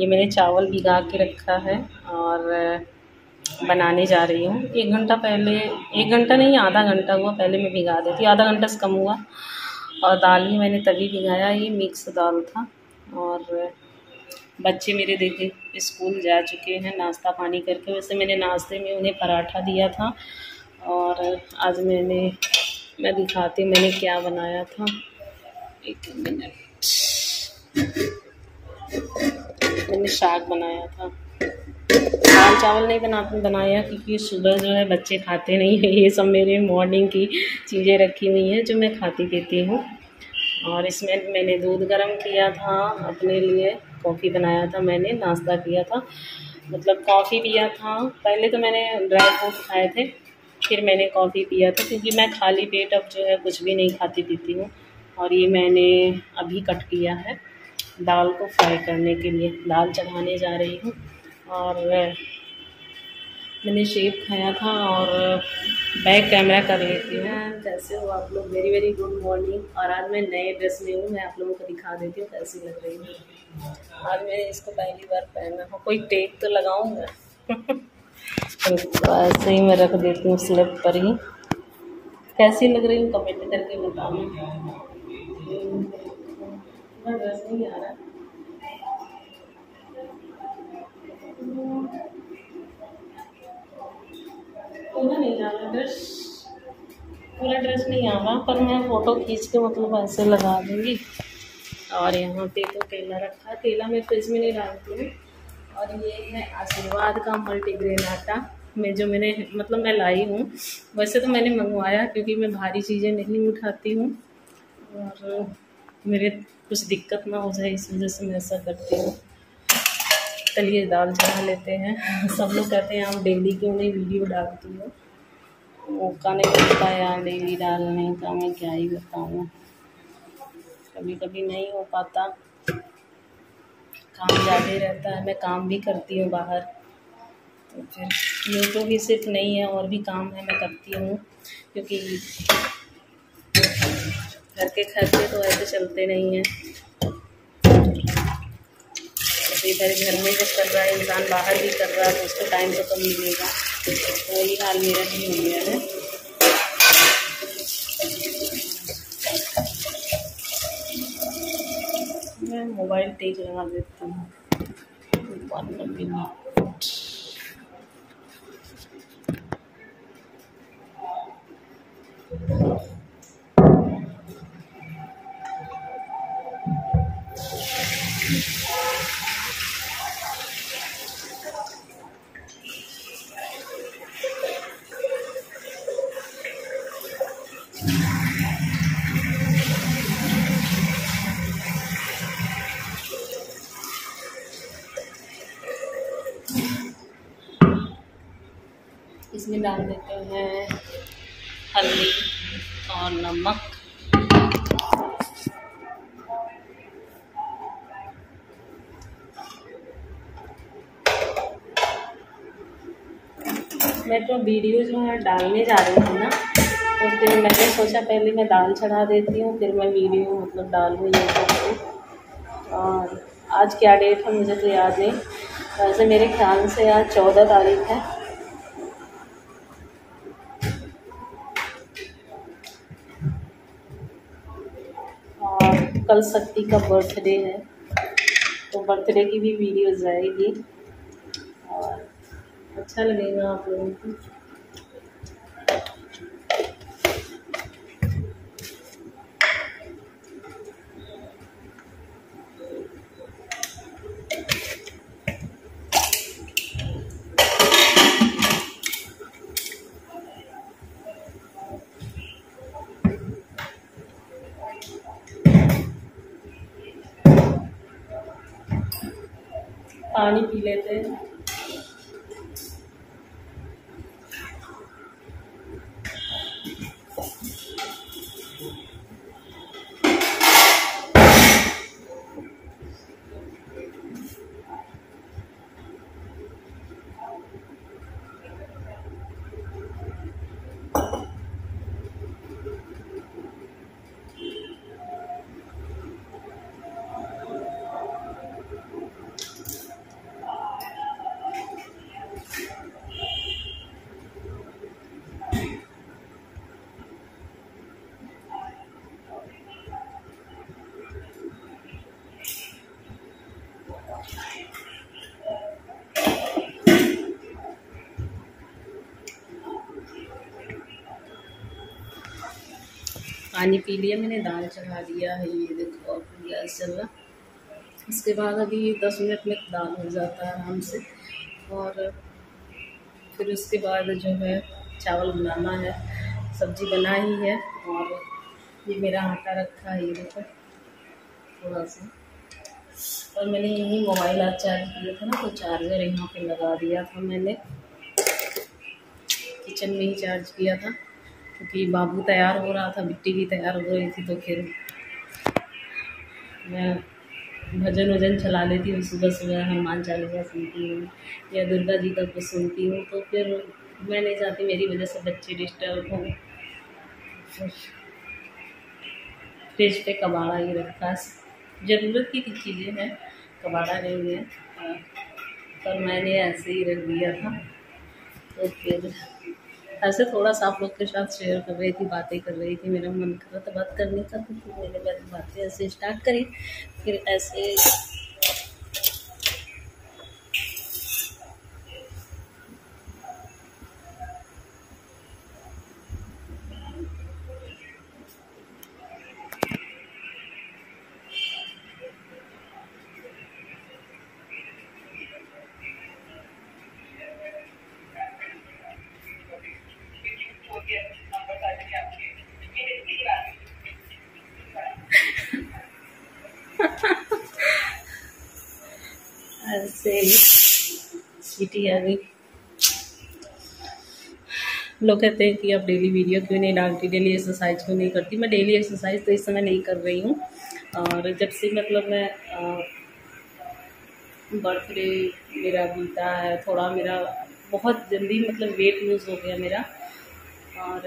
ये मैंने चावल भिगा के रखा है और बनाने जा रही हूँ। एक घंटा पहले, एक घंटा नहीं, आधा घंटा हुआ पहले मैं भिगा देती आधा घंटा से कम हुआ। और दाल भी मैंने तभी भिगाया, ये मिक्स दाल था। और, बच्चे मेरे देखे, स्कूल जा चुके हैं, नाश्ता पानी करके। वैसे मैंने नाश्ते में उन्हें पराठा दिया था। और, आज मैंने, मैं दिखाती मैंने क्या बनाया था। एक मिनट। मैंने साग बनाया था। दाल चावल नहीं बना, बनाया क्योंकि सुबह जो है बच्चे खाते नहीं हैं। ये सब मेरे मॉर्निंग की चीज़ें रखी हुई हैं जो मैं खाती पीती हूँ। और इसमें मैंने दूध गर्म किया था, अपने लिए कॉफ़ी बनाया था मैंने, नाश्ता किया था। मतलब कॉफ़ी पिया था। पहले तो मैंने ड्राई फ्रूट खाए थे, फिर मैंने कॉफ़ी पिया था क्योंकि मैं खाली पेट अब जो है कुछ भी नहीं खाती पीती हूँ। और ये मैंने अभी कट किया है। दाल को फ्राई करने के लिए दाल चढ़ाने जा रही हूँ। और मैंने शेप खाया था और बैक कैमरा कर लेती हूँ। कैसे हो आप लोग? Very very good morning. और आज मैं नए ड्रेस में हूँ मैं आप लोगों को दिखा देती हूँ कैसी लग रही हूँ। आज मैंने इसको पहली बार पहना हूँ। कोई टेक तो लगाऊँगा? तो ऐसे ही मैं रख देती हूँ स्लिप पर ही। कैसी लग रही हूँ? कमेंट करके बताऊँ पूरा ड्रेस पूरा ड्रेस नहीं आ रहा पर मैं फ़ोटो खींच के मतलब ऐसे लगा दूँगी। और यहाँ पे तो केला रखा केला मैं फ्रिज में नहीं डालती हूँ। और ये है आशीर्वाद का मल्टीग्रेन आटा, मैं जो मैंने मतलब मैं लाई हूँ। वैसे तो मैंने मंगवाया, क्योंकि मैं भारी चीज़ें नहीं उठाती हूँ। और मेरे कुछ दिक्कत ना हो जाए, इस वजह से मैं ऐसा करती हूँ। चलिए दाल चढ़ा लेते हैं। सब लोग कहते हैं आप डेली क्यों नहीं वीडियो डालती हो? मौका नहीं मिलता यार, डेली डालने का मैं क्या ही बताऊँ। कभी कभी नहीं हो पाता। काम ज़्यादा रहता है, मैं काम भी करती हूँ बाहर। तो फिर यूट्यूब ही सिर्फ़ नहीं है, और भी काम है मैं करती हूँ, क्योंकि घर के खर्चे तो ऐसे चलते नहीं हैं। इधर घर में जब कर रहा है, इंसान बाहर भी कर रहा है तो उसको टाइम तो कम मिलेगा। तो वही हाल मेरा भी हो गया है। मैं मोबाइल तेज लगा देती हूँ। मैं तो वीडियो जो है डालने जा रही हूँ ना तो फिर मैंने सोचा पहले मैं दाल चढ़ा देती हूँ, फिर मैं वीडियो मतलब डालूँ यूट्यूब पे। और आज क्या डेट है मुझे तो याद नहीं। वैसे मेरे ख्याल से आज चौदह तारीख है। और कल शक्ति का बर्थडे है तो बर्थडे की भी वीडियो जाएगी। और अच्छा लगेगा आप लोगों को। पानी पी लेते हैं। पानी पी लिया मैंने दाल चढ़ा दिया है, ये देखो, और गैस चल रहा। उसके बाद अभी दस मिनट में दाल हो जाता है आराम से। और फिर उसके बाद जो है, चावल बनाना है। सब्ज़ी बना ही है, और ये मेरा आटा रखा है, ये देखो, थोड़ा सा। और मैंने यही मोबाइल आज चार्ज किया था ना तो चार्जर यहाँ पे लगा दिया था मैंने। किचन में ही चार्ज किया था। क्योंकि बाबू तैयार हो रहा था, मिट्टी भी तैयार हो रही थी तो फिर मैं भजन वज़न चला लेती हूँ सुबह सुबह हनुमान चालीसा सुनती हूँ या दुर्गा जी का कुछ सुनती हूँ तो फिर मैं नहीं चाहती मेरी वजह से बच्चे डिस्टर्ब हों। फ्रिज पे कबाड़ा ही रखा। ज़रूरत की चीज़ें हैं, कबाड़ा नहीं है। पर मैंने ऐसे ही रख दिया था। तो फिर ऐसे थोड़ा सा आप लोग के साथ शेयर कर रही थी, बातें कर रही थी, मेरा मन कर रहा था बात करने का तो फिर मैंने बातें ऐसे स्टार्ट करी, फिर ऐसे ऐसे सीटी आ गई लोग कहते हैं कि आप डेली वीडियो क्यों नहीं डालती? डेली एक्सरसाइज क्यों नहीं करती? मैं डेली एक्सरसाइज तो इस समय नहीं कर रही हूँ। और जब से मतलब मैं बर्थडे मेरा बीता है, थोड़ा मेरा बहुत जल्दी मतलब वेट लूज़ हो गया मेरा। और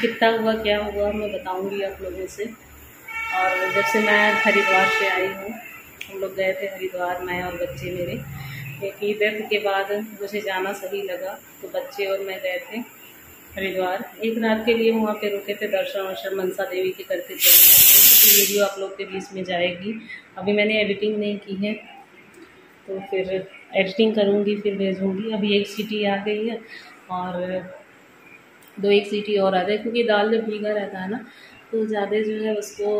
कितना हुआ, क्या हुआ, मैं बताऊँगी आप लोगों से। और जब से मैं हरिद्वार से आई हूँ, हम लोग गए थे हरिद्वार, मैं और बच्चे मेरे। एक ईद के बाद मुझे जाना सही लगा तो बच्चे और मैं गए थे हरिद्वार। एक रात के लिए वहाँ पे रुके थे, दर्शन वर्शन मनसा देवी के करके चले तो वीडियो आप लोग के बीच में जाएगी। अभी मैंने एडिटिंग नहीं की है तो फिर एडिटिंग करूँगी, फिर भेजूँगी। अभी एक सीटी आ गई है और दो एक सीटी और आ जाए क्योंकि दाल जब भीगा रहता है ना तो ज़्यादा जो है उसको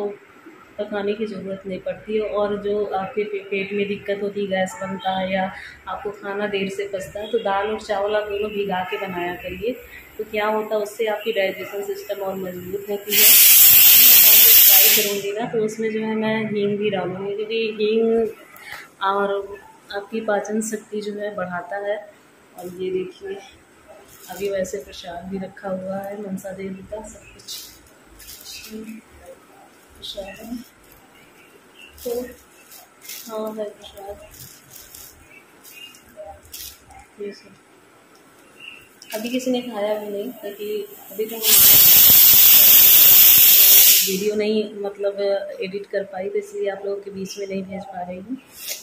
पकाने की ज़रूरत नहीं पड़ती है और जो आपके पेट में दिक्कत होती गैस बनता है या आपको खाना देर से पचता है तो दाल और चावल आप दोनों भिगा के बनाया करिए। तो क्या होता है, उससे आपकी डाइजेशन सिस्टम और मज़बूत होती है। फ्राई करूँगी ना तो उसमें जो है मैं हींग भी डालूँगी, क्योंकि हींग और आपकी पाचन शक्ति जो है बढ़ाता है। और ये देखिए, अभी वैसे प्रसाद भी रखा हुआ है, मनसा देवी का, सब कुछ। हाँ अभी किसी ने खाया भी नहीं, क्योंकि अभी तो वीडियो नहीं मतलब एडिट कर पाई तो इसलिए आप लोगों के बीच में नहीं भेज पा रही हूँ।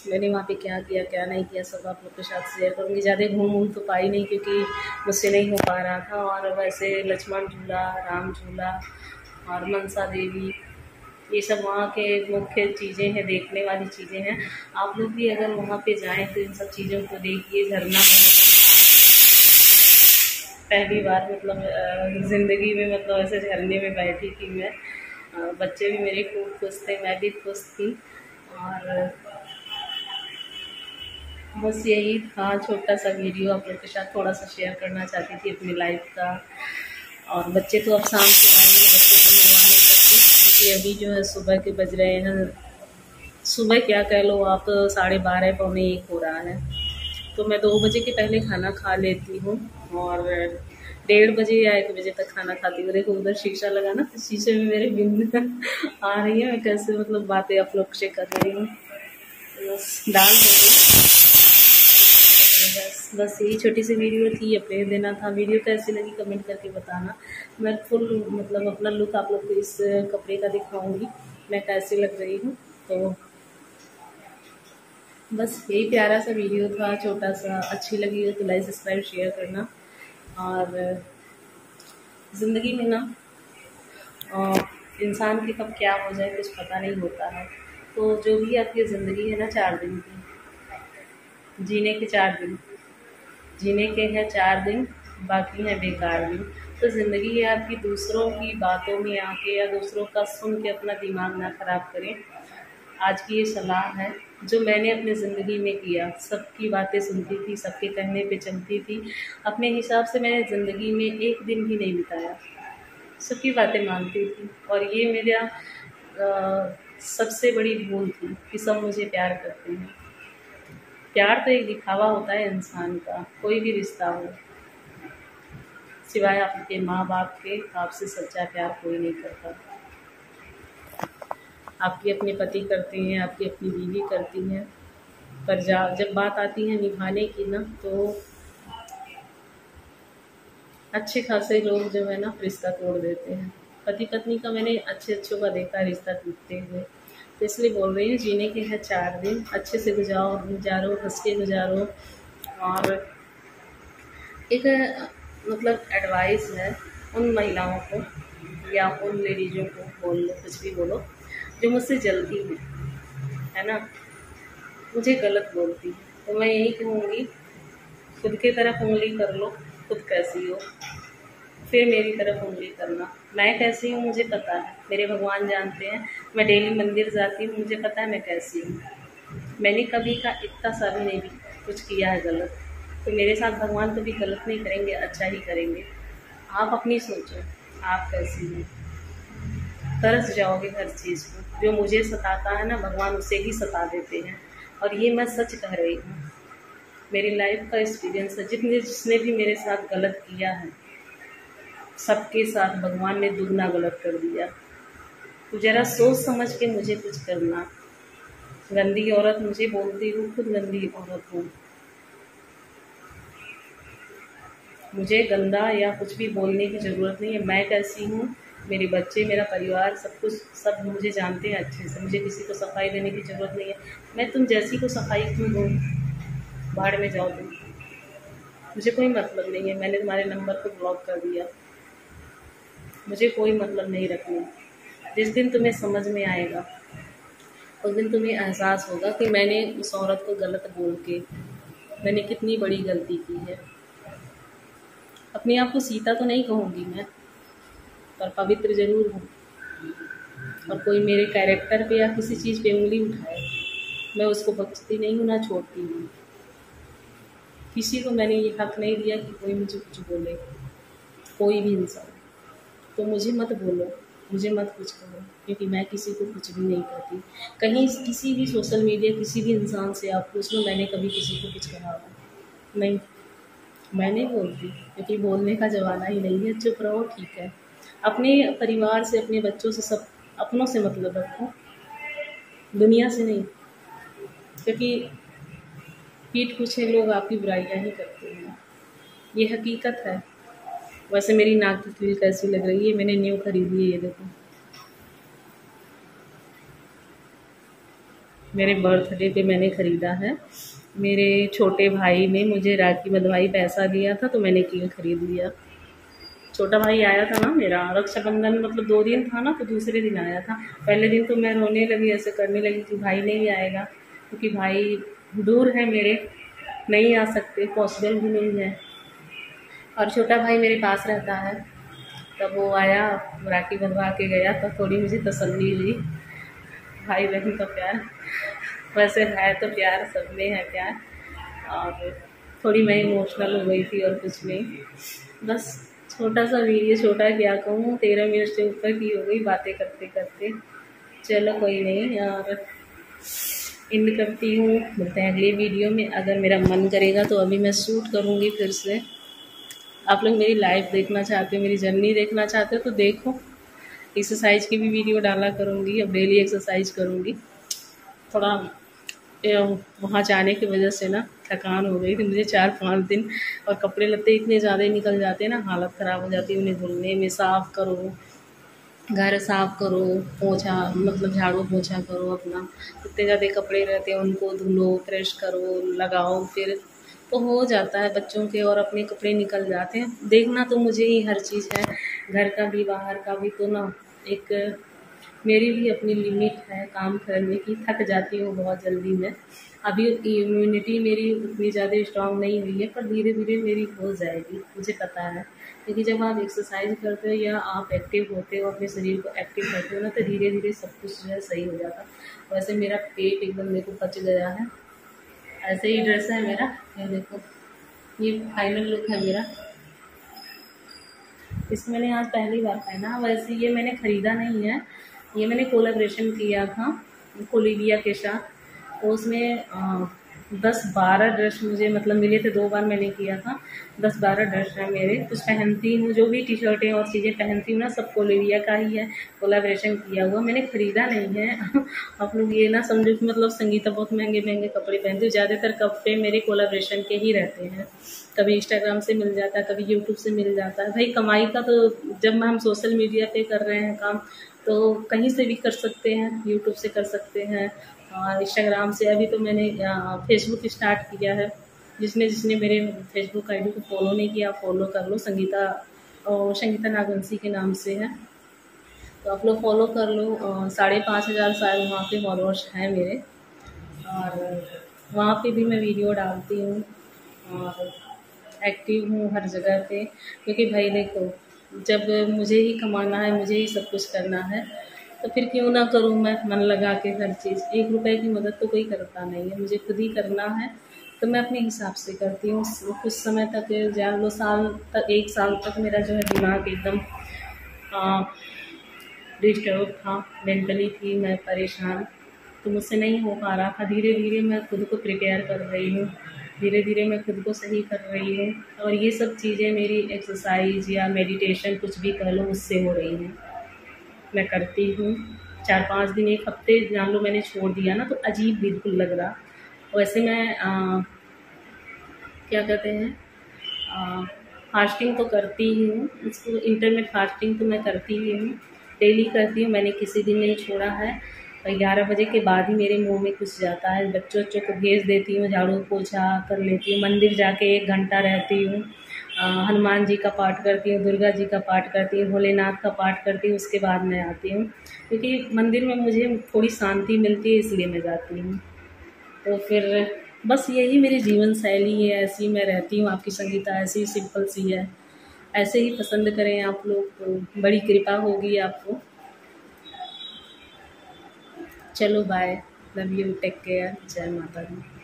मैंने वहाँ पे क्या किया, क्या नहीं किया, सब आप लोग के साथ शेयर करूँगी। ज़्यादा घूम घूम तो पाई नहीं, क्योंकि मुझसे नहीं हो पा रहा था। और वैसे लक्ष्मण झूला, राम झूला, और मनसा देवी ये सब वहाँ के मुख्य चीज़ें हैं, देखने वाली चीज़ें हैं। आप लोग भी अगर वहाँ पे जाएँ तो इन सब चीज़ों को देखिए, झरना पहली बार मतलब ज़िंदगी में मतलब ऐसे झरने में बैठी थी मैं। बच्चे भी मेरे खूब खुश थे, मैं भी खुश थी। और बस यही था, छोटा सा वीडियो आप लोग के साथ थोड़ा सा शेयर करना चाहती थी अपनी लाइफ का। और बच्चे तो अब शाम को आएँगे, बच्चे को मिलवा नहीं सकती। क्योंकि अभी जो है सुबह के बज रहे हैं। सुबह क्या कह लो आप तो साढ़े बारह, पौने एक हो रहा है। तो मैं दो बजे के पहले खाना खा लेती हूँ और डेढ़ बजे या एक बजे तक खाना खाती हूँ। देखो, उधर शीशा लगा ना शीशे में मेरे बिंद आ रही है। मैं कैसे मतलब बातें आप लोग से कर रही हूँ। बस, दाल हो गई। बस बस यही छोटी सी वीडियो थी अपडेट देना था वीडियो कैसी लगी कमेंट करके बताना। मैं फुल मतलब अपना लुक आप लोग को इस कपड़े का दिखाऊँगी। मैं कैसी लग रही हूँ तो बस यही प्यारा सा वीडियो था, छोटा सा, अच्छी लगी हो तो लाइक सब्सक्राइब शेयर करना। और ज़िंदगी में ना इंसान की कब क्या हो जाए, कुछ पता नहीं होता है। तो जो भी आपकी ज़िंदगी है ना, चार दिन की, जीने के चार दिन। जीने के हैं चार दिन, बाकी हैं बेकार दिन तो ज़िंदगी है आपकी दूसरों की बातों में आके या दूसरों का सुन के अपना दिमाग ना ख़राब करें। आज की ये सलाह है, जो मैंने अपने ज़िंदगी में किया, सबकी बातें सुनती थी, सबके कहने पे चलती थी। अपने हिसाब से मैंने ज़िंदगी में एक दिन भी नहीं बिताया। सबकी बातें मानती थी और ये मेरा सबसे बड़ी भूल थी कि सब मुझे प्यार करते हैं। प्यार तो एक दिखावा होता है इंसान का, कोई भी रिश्ता हो। सिवाय आपके माँ बाप के आपसे सच्चा प्यार कोई नहीं करता। आपके अपने पति करते हैं, आपकी अपनी बीवी करती हैं, पर जा, जब बात आती है निभाने की ना तो अच्छे खासे लोग जो है ना, रिश्ता तोड़ देते हैं। पति पत्नी का मैंने अच्छे अच्छों का देखा रिश्ता टूटते हुए। तो इसलिए बोल रही हूँ, जीने के हैं चार दिन। अच्छे से गुजारो गुजारो हंस के गुजारो। और एक मतलब एडवाइस है उन महिलाओं को या उन लेडीज़ों को बोल लो, कुछ भी बोलो, जो मुझसे जलती है है ना? मुझे गलत बोलती है। तो मैं यही कहूँगी, खुद की तरफ़ उंगली कर लो, खुद कैसी हो। फिर मेरी तरफ़ उंगली करना। मैं कैसी हूँ, मुझे पता है। मेरे भगवान जानते हैं। मैं डेली मंदिर जाती हूँ, मुझे पता है मैं कैसी हूँ। मैंने कभी का इतना सा भी नहीं भी कुछ किया है गलत। तो मेरे साथ भगवान कभी गलत नहीं करेंगे अच्छा ही करेंगे। आप अपनी सोचो, आप कैसी हैं? तरस जाओगे हर चीज़ को। जो मुझे सताता है ना, भगवान उसे ही सता देते हैं। और ये मैं सच कह रही हूँ। मेरी लाइफ का एक्सपीरियंस है, जितने जिसने भी मेरे साथ गलत किया है सबके साथ भगवान ने दुगना गलत कर दिया। तो ज़रा सोच समझ के मुझे कुछ करना। गंदी औरत मुझे बोलती हूँ, खुद गंदी औरत हूँ। मुझे गंदा या कुछ भी बोलने की ज़रूरत नहीं है। मैं कैसी हूँ? मेरे बच्चे, मेरा परिवार, सब कुछ, सब मुझे जानते हैं अच्छे से। मुझे किसी को सफ़ाई देने की ज़रूरत नहीं है। मैं तुम जैसी को सफ़ाई क्यों दूँ? बाढ़ में जाओ तुम। मुझे कोई मतलब नहीं है। मैंने तुम्हारे नंबर को ब्लॉक कर दिया। मुझे कोई मतलब नहीं रखना। जिस दिन तुम्हें समझ में आएगा, उस दिन तुम्हें एहसास होगा कि मैंने उस औरत को गलत बोल के, मैंने कितनी बड़ी गलती की है। अपने आप को सीता तो नहीं कहूँगी मैं, पर पवित्र ज़रूर हूँ। और कोई मेरे कैरेक्टर पे या किसी चीज़ पे उंगली उठाए, मैं उसको बख्शती नहीं हूँ, ना छोड़ती हूँ। किसी को मैंने ये हक नहीं दिया कि कोई मुझे कुछ बोले, कोई भी इंसान। तो मुझे मत बोलो, मुझे मत कुछ करो क्योंकि मैं किसी को कुछ भी नहीं करती कहीं किसी भी सोशल मीडिया किसी भी इंसान से आप पूछ लो, मैंने कभी किसी को कुछ कहा नहीं, मैं नहीं बोलती, क्योंकि बोलने का ज़माना ही नहीं है, चुप रहो, ठीक है। अपने परिवार से, अपने बच्चों से सब, अपनों से मतलब रखो। दुनिया से नहीं, क्योंकि पीठ पूछे लोग आपकी बुराइयाँ ही करते हैं। ये हकीकत है। वैसे मेरी नाक की फील कैसी लग रही है? मैंने न्यू खरीदी है, ये देखो। मेरे बर्थडे पे मैंने ख़रीदा है। मेरे छोटे भाई ने मुझे राखी बंधवाई, पैसा दिया था तो मैंने कील खरीद लिया। छोटा भाई आया था ना मेरा, रक्षाबंधन मतलब दो दिन था ना तो दूसरे दिन आया था। पहले दिन तो मैं रोने लगी, ऐसे करने लगी कि भाई नहीं आएगा, क्योंकि भाई दूर है मेरे, नहीं आ सकते पॉसिबल भी नहीं है। और छोटा भाई मेरे पास रहता है। तब वो आया, राखी बंधवा के गया तो थोड़ी मुझे तसल्ली हुई। भाई बहन का प्यार, वैसे है तो प्यार, सब में है प्यार। और थोड़ी मैं इमोशनल हो गई थी और कुछ नहीं। बस छोटा सा वीडियो छोटा क्या कहूँ, तेरह मिनट से ऊपर की हो गई बातें करते करते। चलो कोई नहीं, और इन करती हूँ। मिलते हैं अगले वीडियो में। अगर मेरा मन करेगा तो अभी मैं शूट करूँगी फिर से। आप लोग मेरी लाइफ देखना चाहते हो, मेरी जर्नी देखना चाहते हो तो देखो। एक्सरसाइज की भी वीडियो डाला करूँगी, अब डेली एक्सरसाइज करूँगी। थोड़ा वहाँ जाने की वजह से ना थकान हो गई थी मुझे चार पाँच दिन, और कपड़े लत्ते इतने ज़्यादा निकल जाते हैं ना, हालत ख़राब हो जाती है उन्हें धुलने में, साफ़ करो, घर साफ़ करो, पोछा मतलब झाड़ू पोछा करो अपना। इतने ज़्यादा कपड़े रहते हैं, उनको धुलो, फ्रेश करो, लगाओ, फिर तो हो जाता है बच्चों के और अपने कपड़े निकल जाते हैं। देखना तो मुझे ही हर चीज़ है, घर का भी, बाहर का भी तो ना, एक मेरी भी अपनी लिमिट है काम करने की, थक जाती हूँ बहुत जल्दी मैं। अभी इम्यूनिटी मेरी उतनी ज़्यादा स्ट्रांग नहीं हुई है, पर धीरे धीरे मेरी हो जाएगी, मुझे पता है। क्योंकि जब आप एक्सरसाइज करते हो या आप एक्टिव होते हो, अपने शरीर को एक्टिव करते हो ना तो धीरे धीरे सब कुछ जो है सही हो जाता। वैसे मेरा पेट एकदम मेरे को पच गया है। ऐसे ही ड्रेस है मेरा। ये देखो, ये फाइनल लुक है मेरा। इसमें मैंने आज पहली बार पहना, वैसे ये मैंने ख़रीदा नहीं है। ये मैंने कोलाब्रेशन किया था, कोलिविया के साथ। उसमें दस बारह ड्रेस मुझे मतलब मिले थे, दो बार मैंने किया था। दस बारह ड्रेस हैं मेरे। कुछ पहनती हूँ, जो भी टी शर्टें और चीज़ें पहनती हूँ ना, सब कोलेरिया का ही है। कोलाब्रेशन किया हुआ, मैंने ख़रीदा नहीं है। आप लोग ये ना समझो कि मतलब संगीता बहुत महँगे महँगे कपड़े पहनती हूँ। ज़्यादातर कपड़े मेरे कोलाब्रेशन के ही रहते हैं। कभी इंस्टाग्राम से मिल जाता है कभी यूट्यूब से मिल जाता। है भाई, कमाई का तो जब हम सोशल मीडिया पे कर रहे हैं काम तो कहीं से भी कर सकते हैं यूट्यूब से कर सकते हैं। इंस्टाग्राम से अभी तो मैंने फेसबुक स्टार्ट किया है। जिसने जिसने मेरे फेसबुक आईडी को फॉलो नहीं किया फॉलो कर लो, संगीता और संगीता नागवंशी के नाम से है। तो आप लोग फॉलो कर लो साढ़े पाँच हज़ार शायद वहाँ पे फॉलोअर्स हैं मेरे। और वहाँ पे भी मैं वीडियो डालती हूँ, और एक्टिव हूँ हर जगह पे। क्योंकि भाई देखो, जब मुझे ही कमाना है, मुझे ही सब कुछ करना है तो फिर क्यों ना करूँ मैं? मन लगा के हर चीज़। एक रुपए की मदद तो कोई करता नहीं है। मुझे खुद ही करना है तो मैं अपने हिसाब से करती हूँ। कुछ समय तक जान लो, साल तक, एक साल तक मेरा जो है दिमाग एकदम डिस्टर्ब था मेंटली थी, मैं परेशान। तो मुझसे नहीं हो पा रहा था। धीरे धीरे मैं खुद को प्रिपेयर कर रही हूँ। धीरे धीरे मैं खुद को सही कर रही हूँ। और ये सब चीज़ें मेरी एक्सरसाइज या मेडिटेशन कुछ भी कह लो उससे हो रही हैं। मैं करती हूँ। चार पाँच दिन एक हफ़्ते जान लो मैंने छोड़ दिया ना तो अजीब बिल्कुल लग रहा। वैसे मैं आ, क्या कहते हैं फास्टिंग तो करती ही हूँ। इसको इंटरनेट फास्टिंग तो मैं करती ही हूँ। डेली करती हूँ मैंने किसी दिन नहीं छोड़ा है। ग्यारह बजे के बाद ही मेरे मुँह में कुछ जाता है। बच्चों बच्चों को भेज देती हूँ, झाड़ू पोछा कर लेती हूँ। मंदिर जाके एक घंटा रहती हूँ। हनुमान जी का पाठ करती हूँ, दुर्गा जी का पाठ करती हूँ, भोलेनाथ का पाठ करती हूँ, उसके बाद मैं आती हूँ। क्योंकि मंदिर में मुझे थोड़ी शांति मिलती है, इसलिए मैं जाती हूँ। तो फिर बस यही मेरी जीवन शैली है, ऐसी मैं रहती हूँ। आपकी संगीता ऐसी सिंपल सी है। ऐसे ही पसंद करें आप लोग तो बड़ी कृपा होगी आपको। चलो bye love you take care जय माता दी.